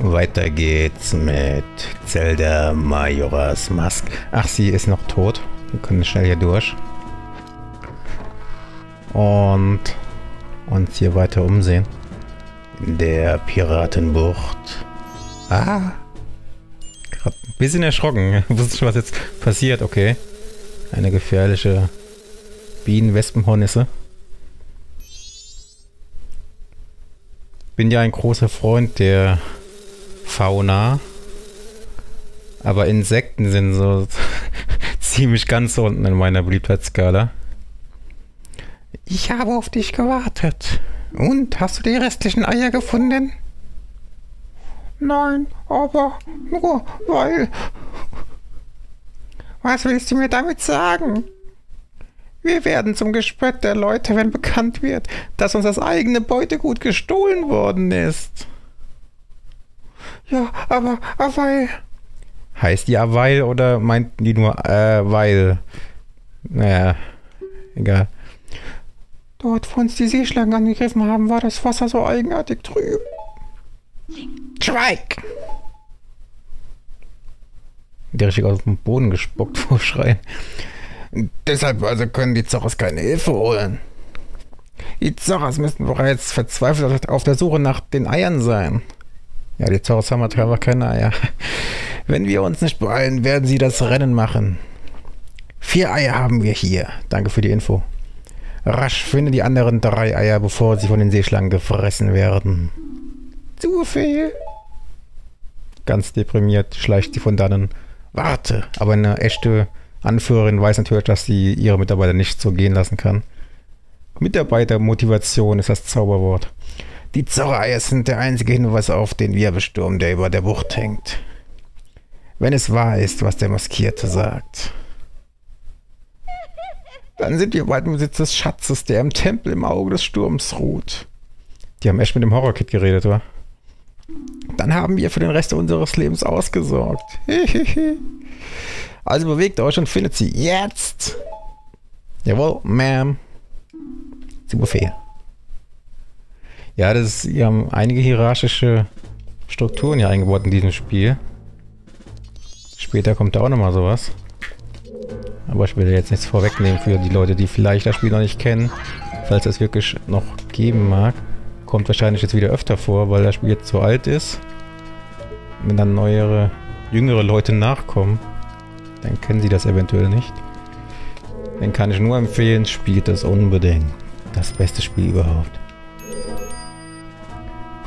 Weiter geht's mit Zelda Majora's Mask. Ach, sie ist noch tot. Wir können schnell hier durch. Und uns hier weiter umsehen. In der Piratenbucht. Ah. Gerade ein bisschen erschrocken. Wusste schon, was jetzt passiert. Okay. Eine gefährliche Bienen-Wespenhornisse. Bin ja ein großer Freund der Fauna. Aber Insekten sind so ziemlich ganz unten in meiner Beliebtheitsskala. Ich habe auf dich gewartet. Und, hast du die restlichen Eier gefunden? Nein, aber nur weil... Was willst du mir damit sagen? Wir werden zum Gespött der Leute, wenn bekannt wird, dass uns das eigene Beutegut gestohlen worden ist. Ja, aber, weil. Heißt ja weil oder meinten die nur äh, weil? Naja, egal. Dort, wo uns die Seeschlangen angegriffen haben, war das Wasser so eigenartig trüb. Schweig! Der richtig aus dem Boden gespuckt vor Schreien. Deshalb also können die Zorros keine Hilfe holen. Die Zorros müssten bereits verzweifelt auf der Suche nach den Eiern sein. Ja, die Zorros haben einfach keine Eier. Wenn wir uns nicht beeilen, werden sie das Rennen machen. Vier Eier haben wir hier. Danke für die Info. Rasch finde die anderen drei Eier, bevor sie von den Seeschlangen gefressen werden. Zu viel. Ganz deprimiert schleicht sie von dannen. Warte, aber eine echte Anführerin weiß natürlich, dass sie ihre Mitarbeiter nicht so gehen lassen kann. Mitarbeitermotivation ist das Zauberwort. Die Zorreier sind der einzige Hinweis auf den Wirbelsturm, der über der Bucht hängt. Wenn es wahr ist, was der Maskierte sagt. Dann sind wir bald im Besitz des Schatzes, der im Tempel im Auge des Sturms ruht. Die haben echt mit dem Horrorkit geredet, oder? Dann haben wir für den Rest unseres Lebens ausgesorgt. also bewegt euch und findet sie jetzt. Jawohl, Ma'am. Zu Befehl. Ja, das ist, die haben einige hierarchische Strukturen hier eingebaut in diesem Spiel. Später kommt da auch nochmal sowas. Aber ich will jetzt nichts vorwegnehmen für die Leute, die vielleicht das Spiel noch nicht kennen. Falls es wirklich noch geben mag. Kommt wahrscheinlich jetzt wieder öfter vor, weil das Spiel jetzt so alt ist. Wenn dann neuere, jüngere Leute nachkommen, dann kennen sie das eventuell nicht. Dann kann ich nur empfehlen, spielt das unbedingt. Das beste Spiel überhaupt.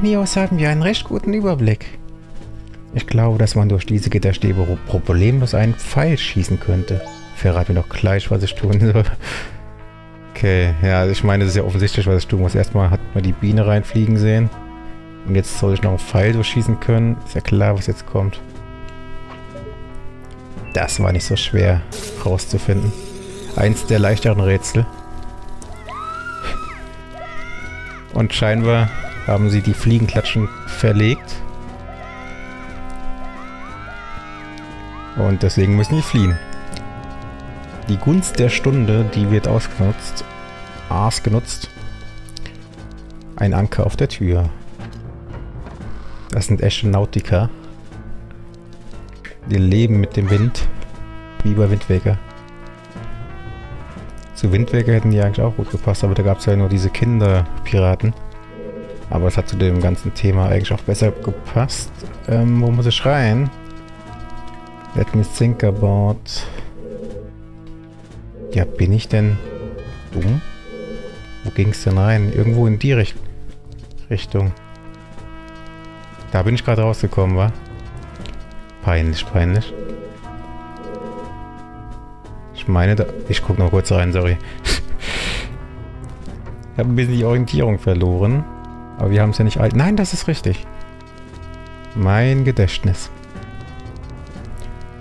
Hier aus haben wir einen recht guten Überblick. Ich glaube, dass man durch diese Gitterstäbe problemlos einen Pfeil schießen könnte. Verrat mir doch gleich, was ich tun soll. Okay, ja, ich meine, das ist ja offensichtlich, was ich tun muss. Erstmal hat man die Biene reinfliegen sehen. Und jetzt soll ich noch einen Pfeil durchschießen können. Ist ja klar, was jetzt kommt. Das war nicht so schwer rauszufinden. Eins der leichteren Rätsel. Und scheinbar haben sie die Fliegenklatschen verlegt. Und deswegen müssen die fliehen. Die Gunst der Stunde, die wird ausgenutzt. Aas genutzt. Ein Anker auf der Tür. Das sind echte Nautiker. Die leben mit dem Wind. Wie bei Windweger. Zu Windweger hätten die eigentlich auch gut gepasst, aber da gab es ja nur diese Kinderpiraten. Aber es hat zu dem ganzen Thema eigentlich auch besser gepasst. Ähm, wo muss ich rein? Let me think about... Ja, bin ich denn dumm? Wo ging es denn rein? Irgendwo in die Richt Richtung. Da bin ich gerade rausgekommen, wa? Peinlich, peinlich. Ich meine, da ich gucke noch kurz rein, sorry. ich habe ein bisschen die Orientierung verloren. Aber wir haben es ja nicht alt. Nein, das ist richtig. Mein Gedächtnis.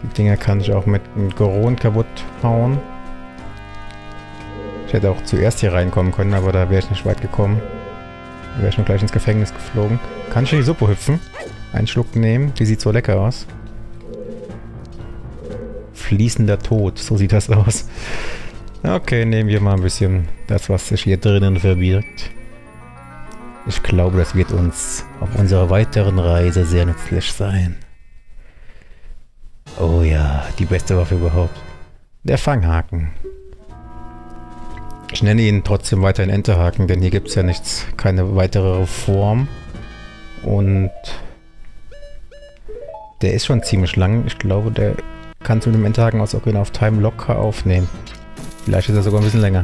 Die Dinger kann ich auch mit Goron kaputt hauen. Ich hätte auch zuerst hier reinkommen können, aber da wäre ich nicht weit gekommen. Da wäre ich nur gleich ins Gefängnis geflogen. Kann ich in die Suppe hüpfen? Einen Schluck nehmen. Die sieht so lecker aus. Fließender Tod. So sieht das aus. Okay, nehmen wir mal ein bisschen das, was sich hier drinnen verbirgt. Ich glaube, das wird uns auf unserer weiteren Reise sehr nützlich sein. Oh ja, die beste Waffe überhaupt. Der Fanghaken. Ich nenne ihn trotzdem weiterhin Enterhaken, denn hier gibt es ja nichts, keine weitere Form. Und der ist schon ziemlich lang. Ich glaube, der kannst du mit dem Enterhaken aus Ocarina of Time locker aufnehmen. Vielleicht ist er sogar ein bisschen länger.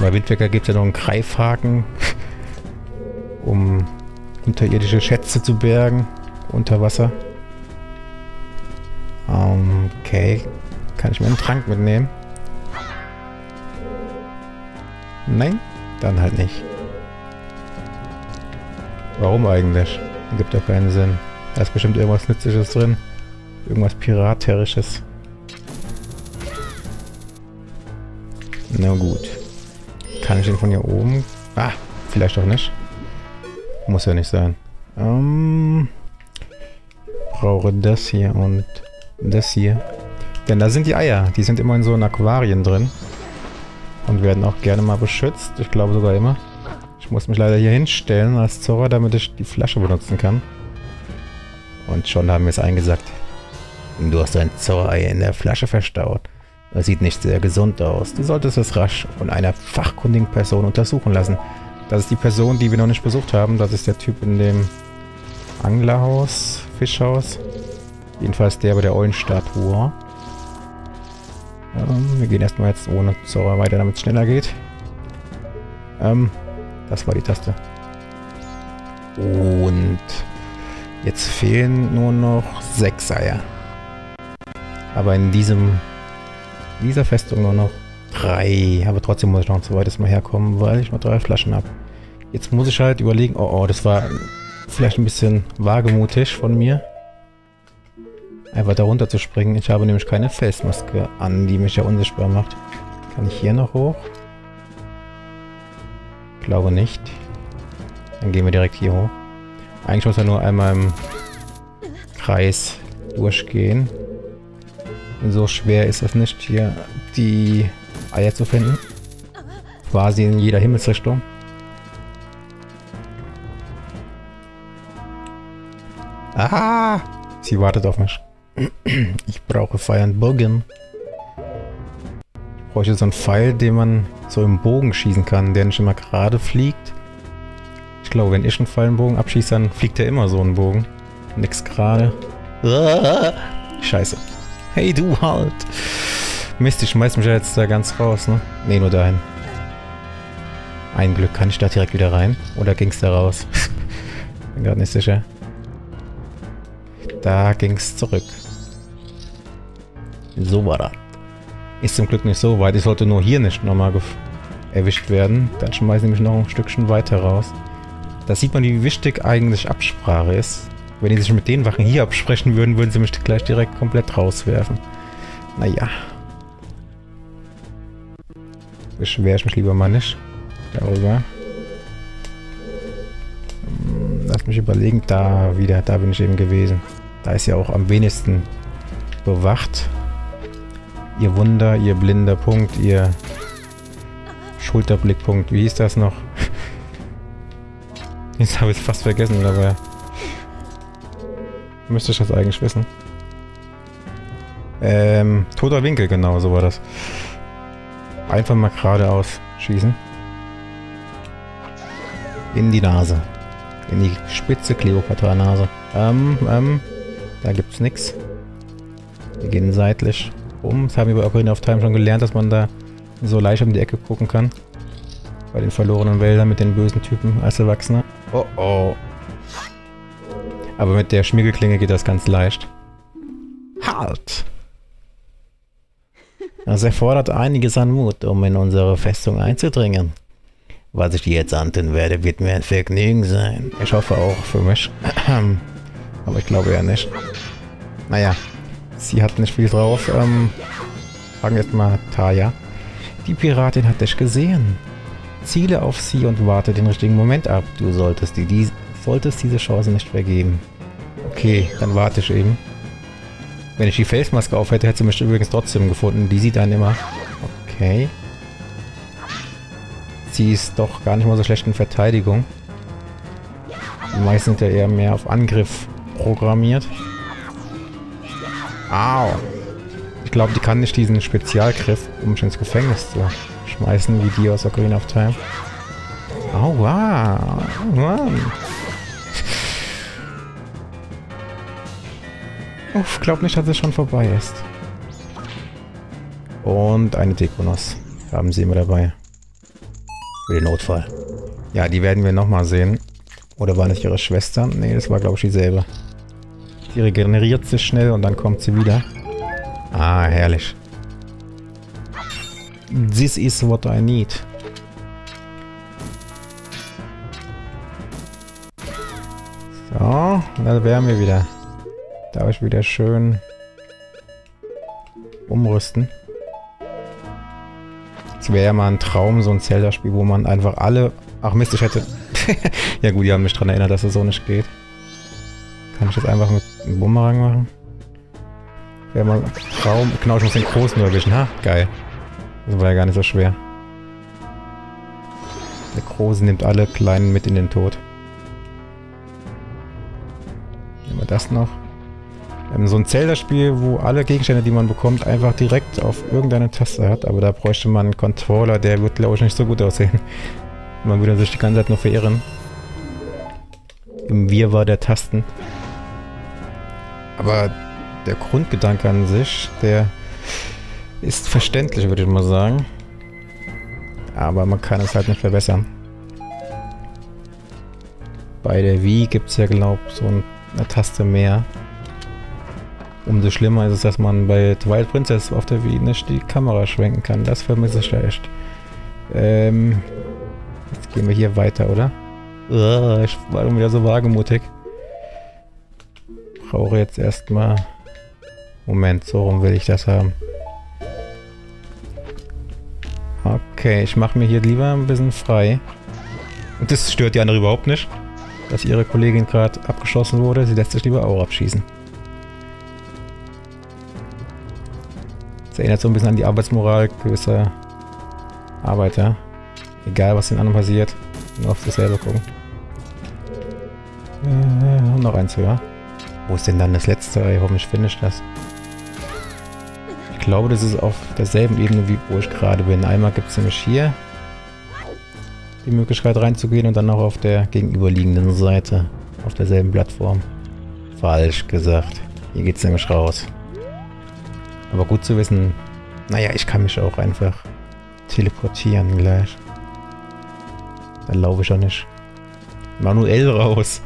Bei Windwecker gibt es ja noch einen Greifhaken, um unterirdische Schätze zu bergen unter Wasser. Okay. Kann ich mir einen Trank mitnehmen? Nein? Dann halt nicht. Warum eigentlich? Gibt doch keinen Sinn. Da ist bestimmt irgendwas Nützliches drin. Irgendwas Piraterisches. Na gut. Kann ich den von hier oben? Ah, vielleicht auch nicht. Muss ja nicht sein. Ähm, brauche das hier und das hier. Denn da sind die Eier. Die sind immer in so einen Aquarien drin. Und werden auch gerne mal beschützt. Ich glaube sogar immer. Ich muss mich leider hier hinstellen als Zora, damit ich die Flasche benutzen kann. Und schon haben wir es eingesagt. Du hast ein Zorei in der Flasche verstaut. Das sieht nicht sehr gesund aus. Du solltest es rasch von einer fachkundigen Person untersuchen lassen. Das ist die Person, die wir noch nicht besucht haben. Das ist der Typ in dem Anglerhaus, Fischhaus. Jedenfalls der bei der Eulenstatue. Ähm, wir gehen erstmal jetzt ohne Zora weiter, damit es schneller geht. Ähm, das war die Taste. Und jetzt fehlen nur noch sechs Eier. Aber in diesem dieser Festung nur noch drei. Aber trotzdem muss ich noch ein zweites Mal herkommen, weil ich noch drei Flaschen habe. Jetzt muss ich halt überlegen, oh oh, das war vielleicht ein bisschen wagemutig von mir. Einfach darunter zu springen. Ich habe nämlich keine Felsmaske an, die mich ja unsichtbar macht. Kann ich hier noch hoch? Glaube nicht. Dann gehen wir direkt hier hoch. Eigentlich muss er nur einmal im Kreis durchgehen. So schwer ist es nicht, hier die Eier zu finden. Quasi in jeder Himmelsrichtung. Ah! Sie wartet auf mich. Ich brauche Feuer und Bogen. Ich bräuchte so einen Pfeil, den man so im Bogen schießen kann, der nicht immer gerade fliegt. Ich glaube, wenn ich einen Pfeil im Bogen abschieße, dann fliegt er immer so einen Bogen. Nix gerade. Scheiße. Hey, du halt. Mist, ich schmeiß mich ja jetzt da ganz raus, ne? Ne, nur dahin. Ein Glück, kann ich da direkt wieder rein? Oder ging's da raus? Bin gerade nicht sicher. Da ging's zurück. So war das. Ist zum Glück nicht so weit. Ich sollte nur hier nicht nochmal erwischt werden. Dann schmeiße ich mich noch ein Stückchen weiter raus. Da sieht man, wie wichtig eigentlich Absprache ist. Wenn die sich mit den Wachen hier absprechen würden, würden sie mich gleich direkt komplett rauswerfen. Naja. Beschwer ich mich lieber mal nicht darüber. Hm, lass mich überlegen. Da wieder, da bin ich eben gewesen. Da ist ja auch am wenigsten bewacht. Ihr Wunder, ihr blinder Punkt, ihr Schulterblickpunkt. Wie hieß das noch? Jetzt habe ich es fast vergessen dabei. Müsste ich das eigentlich wissen. Ähm, toter Winkel, genau, so war das. Einfach mal geradeaus schießen. In die Nase. In die spitze Kleopatra-Nase. Ähm, ähm, da gibt's nix. Wir gehen seitlich um. Das haben wir bei Ocarina of Time schon gelernt, dass man da so leicht um die Ecke gucken kann. Bei den verlorenen Wäldern mit den bösen Typen als Erwachsener. Oh oh. Aber mit der Schmiegelklinge geht das ganz leicht. Halt! Das erfordert einiges an Mut, um in unsere Festung einzudringen. Was ich dir jetzt antun werde, wird mir ein Vergnügen sein. Ich hoffe auch für mich. Aber ich glaube ja nicht. Naja, sie hat nicht viel drauf. Ähm, fragen erstmal Taya. Die Piratin hat dich gesehen. Ziele auf sie und warte den richtigen Moment ab. Du solltest, die, die, solltest diese Chance nicht vergeben. Okay, dann warte ich eben. Wenn ich die Felsmaske auf hätte, hätte sie mich übrigens trotzdem gefunden. Die sieht dann immer... Okay. sie ist doch gar nicht mal so schlecht in Verteidigung. Die sind ja eher mehr auf Angriff programmiert. Au. Ich glaube, die kann nicht diesen Spezialgriff, um mich ins Gefängnis zu schmeißen, wie die aus Ocarina of Time. Aua. Mann. Uff, glaub nicht, dass es schon vorbei ist. Und eine Dekonos haben sie immer dabei. Für den Notfall. Ja, die werden wir nochmal sehen. Oder war nicht ihre Schwester? Nee, das war glaube ich dieselbe. Die regeneriert sich schnell und dann kommt sie wieder. Ah, herrlich. This is what I need. So, da wären wir wieder. Darf ich wieder schön umrüsten. Es wäre ja mal ein Traum, so ein Zelda-Spiel, wo man einfach alle... Ach Mist, ich hätte... ja gut, die haben mich daran erinnert, dass es so nicht geht. Kann ich das einfach mit einem Bumerang machen? Wäre mal ein Traum... Genau, ich muss den Großen nur erwischen. Ha, geil. Das war ja gar nicht so schwer. Der Große nimmt alle Kleinen mit in den Tod. Nehmen wir das noch. Ähm, so ein Zelda-Spiel, wo alle Gegenstände, die man bekommt, einfach direkt auf irgendeine Taste hat. Aber da bräuchte man einen Controller, der wird, glaube ich, nicht so gut aussehen. Man würde sich die ganze Zeit nur verirren. Im Wirrwarr der Tasten. Aber der Grundgedanke an sich, der ist verständlich, würde ich mal sagen. Aber man kann es halt nicht verbessern. Bei der Wii gibt es ja, glaube ich, so eine Taste mehr. Umso schlimmer ist es, dass man bei Twilight Princess auf der Wii nicht die Kamera schwenken kann. Das vermisse ich ja echt. Ähm, jetzt gehen wir hier weiter, oder? ich war wieder so wagemutig. Brauche jetzt erstmal... Moment, so rum will ich das haben. Okay, ich mache mir hier lieber ein bisschen frei. Und das stört die andere überhaupt nicht, dass ihre Kollegin gerade abgeschossen wurde. Sie lässt sich lieber auch abschießen. Erinnert so ein bisschen an die Arbeitsmoral gewisser Arbeiter. Egal, was den anderen passiert. Nur auf sich selber gucken. Äh, noch eins höher. Wo ist denn dann das letzte? Hoffentlich finde ich das. Ich glaube, das ist auf derselben Ebene, wie wo ich gerade bin. Einmal gibt es nämlich hier die Möglichkeit reinzugehen und dann noch auf der gegenüberliegenden Seite. Auf derselben Plattform. Falsch gesagt. Hier geht es nämlich raus. Aber gut zu wissen, naja, ich kann mich auch einfach teleportieren gleich. Dann laufe ich ja nicht. Manuell raus.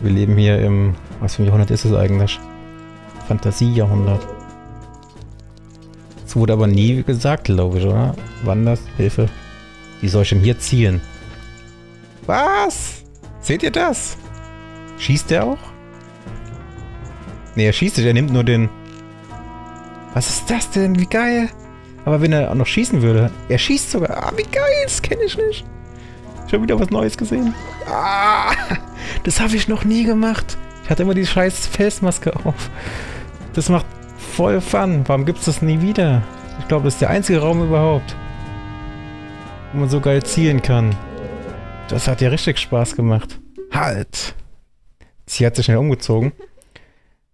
Wir leben hier im... Was für ein Jahrhundert ist es eigentlich? Fantasiejahrhundert. Es wurde aber nie gesagt, glaube ich, oder? Wann das? Hilfe. Wie soll ich denn hier zielen? Was? Seht ihr das? Schießt der auch? Ne, er schießt nicht, er nimmt nur den... Was ist das denn? Wie geil. Aber wenn er auch noch schießen würde. Er schießt sogar. Ah, wie geil. Das kenne ich nicht. Ich habe wieder was Neues gesehen. Ah, das habe ich noch nie gemacht. Ich hatte immer die scheiß Felsmaske auf. Das macht voll Fun. Warum gibt es das nie wieder? Ich glaube, das ist der einzige Raum überhaupt. Wo man so geil zielen kann. Das hat ja richtig Spaß gemacht. Halt. Sie hat sich schnell umgezogen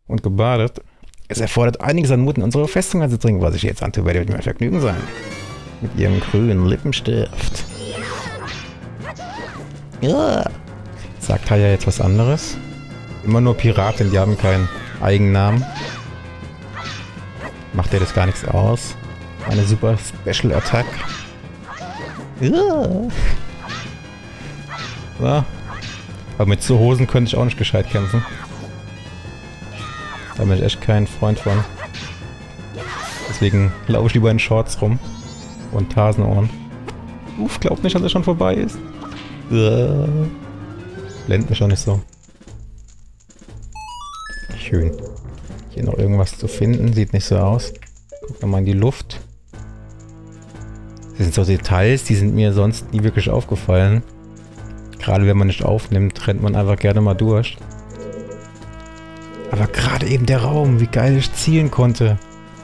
und gebadet. Es erfordert einiges an Mut, in unsere Festung einzudringen, was ich jetzt antue, werde mit mir Vergnügen sein. Mit ihrem grünen Lippenstift. Ja. Sagt Haya jetzt was anderes? Immer nur Piraten, die haben keinen Eigennamen. Macht er das gar nichts aus? Eine super Special Attack. Ja. Aber mit so Hosen könnte ich auch nicht gescheit kämpfen. Da bin ich echt kein Freund von. Deswegen laufe ich lieber in Shorts rum. Und Hasenohren. Uff, glaubt nicht, dass er schon vorbei ist. Äh. Mich schon nicht so. Schön. Hier noch irgendwas zu finden. Sieht nicht so aus. Guck mal in die Luft. Das sind so Details, die sind mir sonst nie wirklich aufgefallen. Gerade wenn man nicht aufnimmt, rennt man einfach gerne mal durch. Aber gerade eben der Raum, wie geil ich zielen konnte.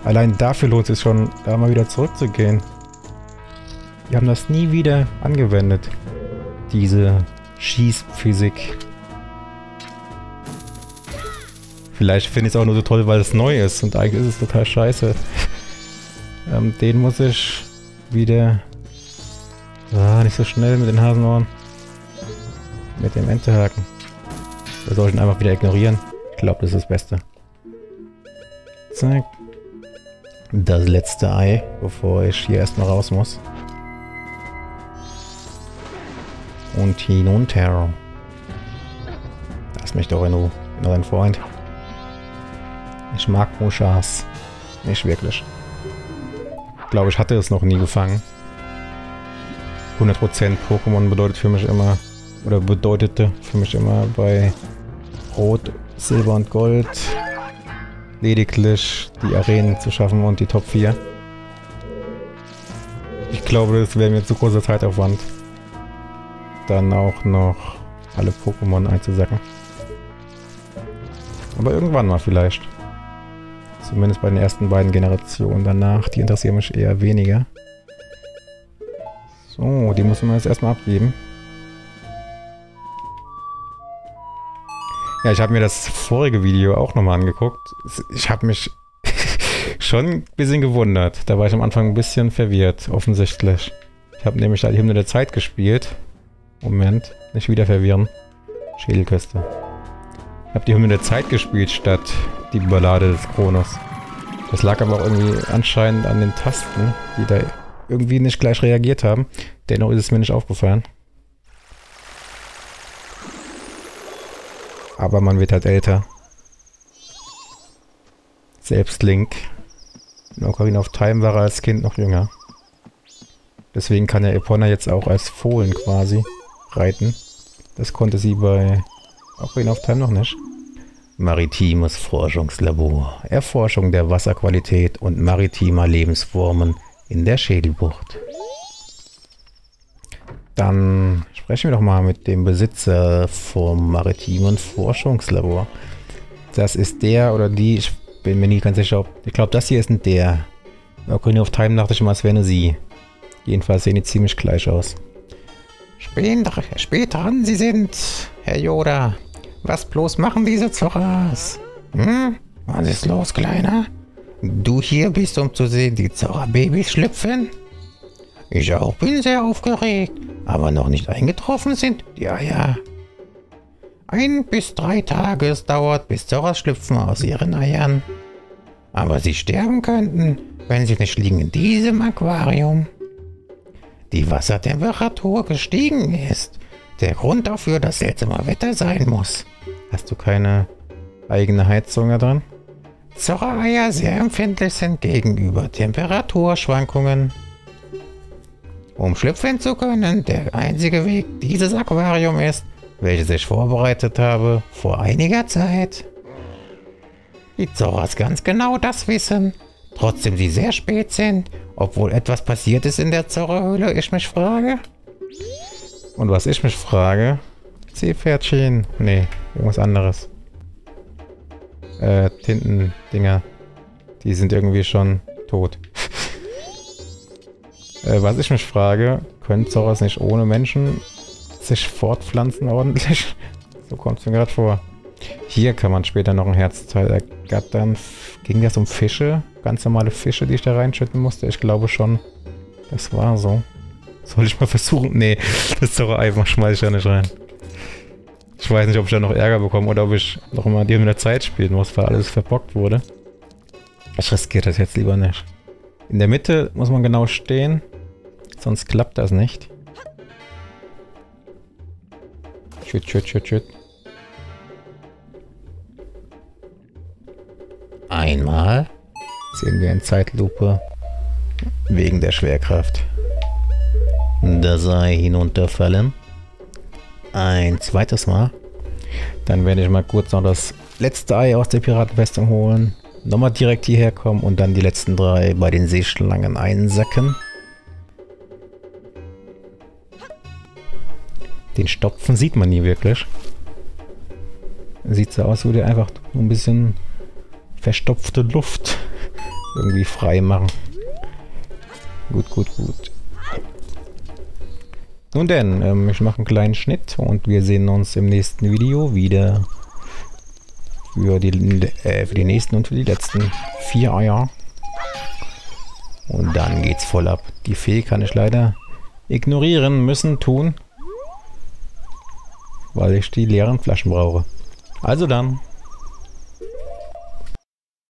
Allein dafür lohnt es schon, da mal wieder zurückzugehen. Die haben das nie wieder angewendet. Diese Schießphysik. Vielleicht finde ich es auch nur so toll, weil es neu ist und eigentlich ist es total scheiße. ähm, den muss ich wieder... Ah, nicht so schnell mit den Hasenohren. Mit dem Entehaken. Wir sollten einfach wieder ignorieren. Glaube, das ist das Beste. Zack. Das letzte Ei, bevor ich hier erstmal raus muss. Und hinunter. Lass mich doch in Ruhe. Bin doch ein Freund. Ich mag Mushas. Nicht wirklich. Ich glaube, ich hatte es noch nie gefangen. 100% Pokémon bedeutet für mich immer, oder bedeutete für mich immer bei Rot, Silber und Gold lediglich die Arenen zu schaffen und die Top 4. Ich glaube, das wäre mir zu großer Zeitaufwand. Dann auch noch alle Pokémon einzusacken. Aber irgendwann mal vielleicht. Zumindest bei den ersten beiden Generationen. Danach, die interessieren mich eher weniger. So, die muss man jetzt erstmal abgeben. Ja, ich habe mir das vorige Video auch nochmal angeguckt. Ich habe mich schon ein bisschen gewundert. Da war ich am Anfang ein bisschen verwirrt, offensichtlich. Ich habe nämlich halt Hymne der Zeit gespielt. Moment, nicht wieder verwirren. Schädelküste. Ich habe die Hymne der Zeit gespielt, statt die Ballade des Kronos. Das lag aber auch irgendwie anscheinend an den Tasten, die da irgendwie nicht gleich reagiert haben. Dennoch ist es mir nicht aufgefallen. Aber man wird halt älter. Selbst Link. In Ocarina of Time war er als Kind noch jünger. Deswegen kann er Epona jetzt auch als Fohlen quasi reiten. Das konnte sie bei Ocarina of Time noch nicht. Maritimes Forschungslabor. Erforschung der Wasserqualität und maritimer Lebensformen in der Schädelbucht. Dann sprechen wir doch mal mit dem Besitzer vom Maritimen Forschungslabor. Das ist der oder die, ich bin mir nicht ganz sicher, ob, ich glaube, das hier ist ein der. Ocarina of Time dachte ich mal, es wäre eine sie. Jedenfalls sehen die ziemlich gleich aus. Später, spät dran Sie sind, Herr Yoda. Was bloß machen diese Zorras? Hm? Was ist los, Kleiner? Du hier bist, um zu sehen, die Zorra-Babys schlüpfen? Ich auch bin sehr aufgeregt, aber noch nicht eingetroffen sind die Eier. Ein bis drei Tage es dauert, bis Zorras schlüpfen aus ihren Eiern. Aber sie sterben könnten, wenn sie nicht liegen in diesem Aquarium. Die Wassertemperatur gestiegen ist. Der Grund dafür, dass seltsamer Wetter sein muss. Hast du keine eigene Heizung da dran? Zorra-Eier sehr empfindlich sind gegenüber Temperaturschwankungen. Um schlüpfen zu können, der einzige Weg dieses Aquarium ist, welches ich vorbereitet habe vor einiger Zeit. Die Zorras ganz genau das wissen, trotzdem sie sehr spät sind, obwohl etwas passiert ist in der Zorrahöhle, ich mich frage. Und was ich mich frage, Seepferdchen, nee, irgendwas anderes. Äh, Tintendinger, die sind irgendwie schon tot. Äh, was ich mich frage, können Zorras nicht ohne Menschen sich fortpflanzen ordentlich? so kommt es mir gerade vor. Hier kann man später noch ein Herzteil ergattern. Ging das um Fische? Ganz normale Fische, die ich da reinschütten musste? Ich glaube schon. Das war so. Soll ich mal versuchen? Nee, das Zorro-Ei schmeiße ich da nicht rein. Ich weiß nicht, ob ich da noch Ärger bekomme oder ob ich noch mal die mit der Zeit spielen muss, weil alles verbockt wurde. Ich riskiere das jetzt lieber nicht. In der Mitte muss man genau stehen. Sonst klappt das nicht. Schütt, schütt, schütt, schütt. Einmal sehen wir in Zeitlupe wegen der Schwerkraft. Das Ei hinunterfallen. Ein zweites Mal. Dann werde ich mal kurz noch das letzte Ei aus der Piratenfestung holen. Nochmal direkt hierher kommen und dann die letzten drei bei den Seeschlangen einsacken. Den Stopfen sieht man nie wirklich. Sieht so aus, würde einfach ein bisschen verstopfte Luft irgendwie frei machen. Gut, gut, gut. Nun denn, ähm, ich mache einen kleinen Schnitt und wir sehen uns im nächsten Video wieder für die, äh, für die nächsten und für die letzten vier Eier. Und dann geht's voll ab. Die Fee kann ich leider ignorieren müssen, tun, weil ich die leeren Flaschen brauche. Also dann.